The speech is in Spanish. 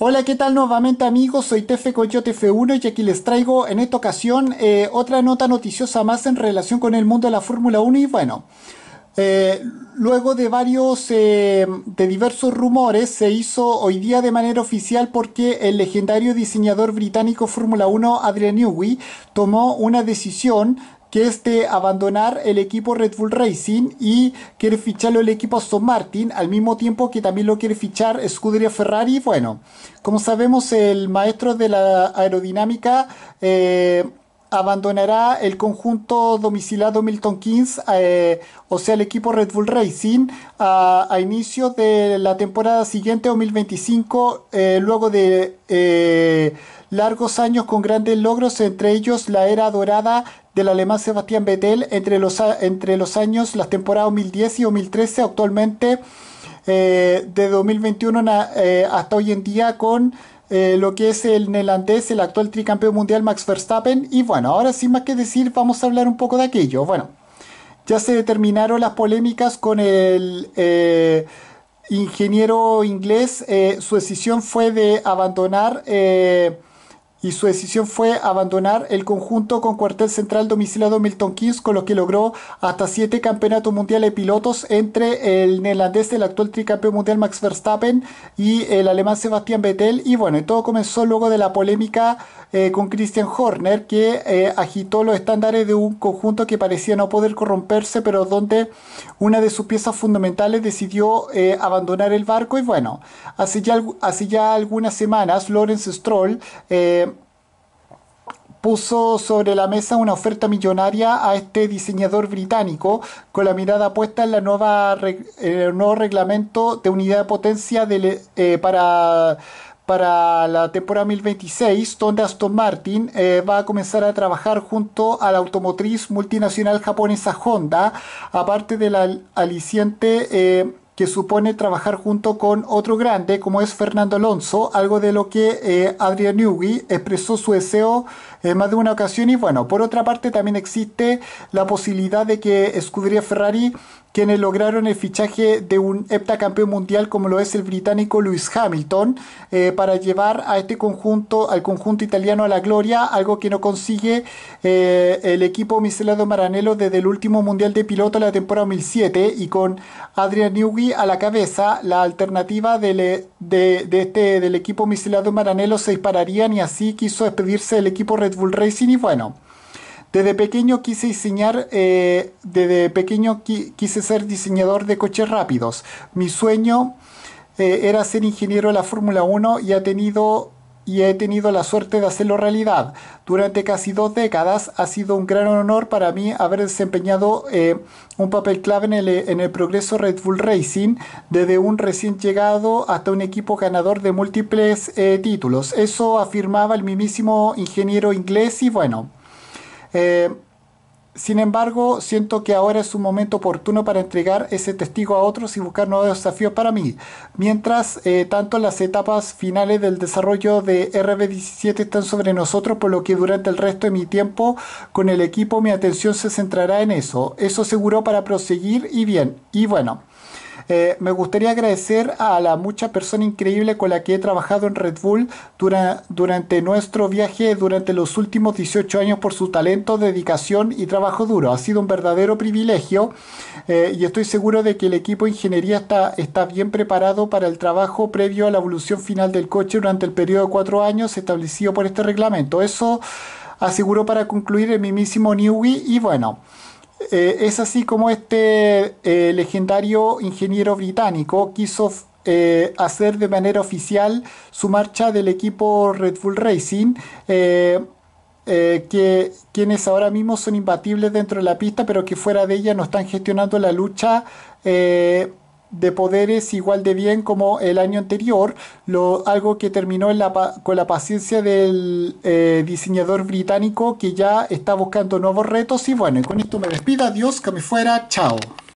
Hola, ¿qué tal nuevamente amigos? Soy Tefe Coyote F1 y aquí les traigo en esta ocasión eh, otra nota noticiosa más en relación con el mundo de la Fórmula 1 y bueno, eh, luego de varios, eh, de diversos rumores, se hizo hoy día de manera oficial porque el legendario diseñador británico Fórmula 1 Adrian Newey tomó una decisión que es de abandonar el equipo Red Bull Racing y quiere ficharlo el equipo Aston Martin, al mismo tiempo que también lo quiere fichar Scuderia Ferrari. Bueno, como sabemos, el maestro de la aerodinámica eh, abandonará el conjunto domiciliado Milton Keynes, eh, o sea, el equipo Red Bull Racing, a, a inicio de la temporada siguiente, 2025, eh, luego de largos años con grandes logros, entre ellos la era dorada del alemán Sebastián Vettel entre los, entre los años, las temporadas 2010 y 2013, actualmente eh, de 2021 eh, hasta hoy en día con eh, lo que es el neerlandés, el actual tricampeón mundial Max Verstappen. Y bueno, ahora sin más que decir, vamos a hablar un poco de aquello. Bueno, ya se determinaron las polémicas con el ingeniero inglés. su decisión fue de abandonar y su decisión fue abandonar el conjunto con cuartel central domiciliado Milton Keynes, con lo que logró hasta siete campeonatos mundiales de pilotos entre el neerlandés, el actual tricampeón mundial Max Verstappen y el alemán Sebastián Vettel. Y bueno, todo comenzó luego de la polémica eh, con Christian Horner, que eh, agitó los estándares de un conjunto que parecía no poder corromperse, pero donde una de sus piezas fundamentales decidió eh, abandonar el barco. Y bueno, hace ya, hace ya algunas semanas, Lawrence Stroll puso sobre la mesa una oferta millonaria a este diseñador británico con la mirada puesta en la nueva el nuevo reglamento de unidad de potencia eh, para, para la temporada 2026, donde Aston Martin eh, va a comenzar a trabajar junto a la automotriz multinacional japonesa Honda, aparte del aliciente eh, que supone trabajar junto con otro grande como es Fernando Alonso, algo de lo que eh, Adrian Newey expresó su deseo en más de una ocasión. Y bueno, por otra parte también existe la posibilidad de que Scuderia Ferrari quienes lograron el fichaje de un heptacampeón mundial como lo es el británico Lewis Hamilton eh, para llevar a este conjunto, al conjunto italiano a la gloria, algo que no consigue eh, el equipo Micelado Maranello desde el último mundial de piloto de la temporada 2007 y con Adrian Newey a la cabeza, la alternativa del, de, este, del equipo Micelado Maranello se dispararían y así quiso despedirse del equipo Red Bull Racing y bueno. Desde pequeño quise diseñar, eh, desde pequeño quise ser diseñador de coches rápidos. Mi sueño eh, era ser ingeniero de la Fórmula 1 y, ha tenido, y he tenido la suerte de hacerlo realidad. Durante casi dos décadas ha sido un gran honor para mí haber desempeñado eh, un papel clave en el, en el progreso Red Bull Racing, desde un recién llegado hasta un equipo ganador de múltiples títulos. Eso afirmaba el mismísimo ingeniero inglés y bueno. Eh, sin embargo, siento que ahora es un momento oportuno para entregar ese testigo a otros y buscar nuevos desafíos para mí. Mientras eh, tanto las etapas finales del desarrollo de RB17 están sobre nosotros, por lo que durante el resto de mi tiempo con el equipo mi atención se centrará en eso. Eso seguro para proseguir y bien. Y bueno. Eh, me gustaría agradecer a la mucha persona increíble con la que he trabajado en Red Bull durante nuestro viaje durante los últimos 18 años por su talento, dedicación y trabajo duro. Ha sido un verdadero privilegio eh, y estoy seguro de que el equipo de ingeniería está, bien preparado para el trabajo previo a la evolución final del coche durante el periodo de cuatro años establecido por este reglamento. Eso aseguró para concluir el mismísimo Newey y bueno. Eh, es así como este eh, legendario ingeniero británico quiso eh, hacer de manera oficial su marcha del equipo Red Bull Racing, que quienes ahora mismo son imbatibles dentro de la pista, pero que fuera de ella no están gestionando la lucha de poderes igual de bien como el año anterior, lo, algo que terminó con la paciencia del eh, diseñador británico que ya está buscando nuevos retos y bueno, con esto me despido, adiós, que me fuera, chao.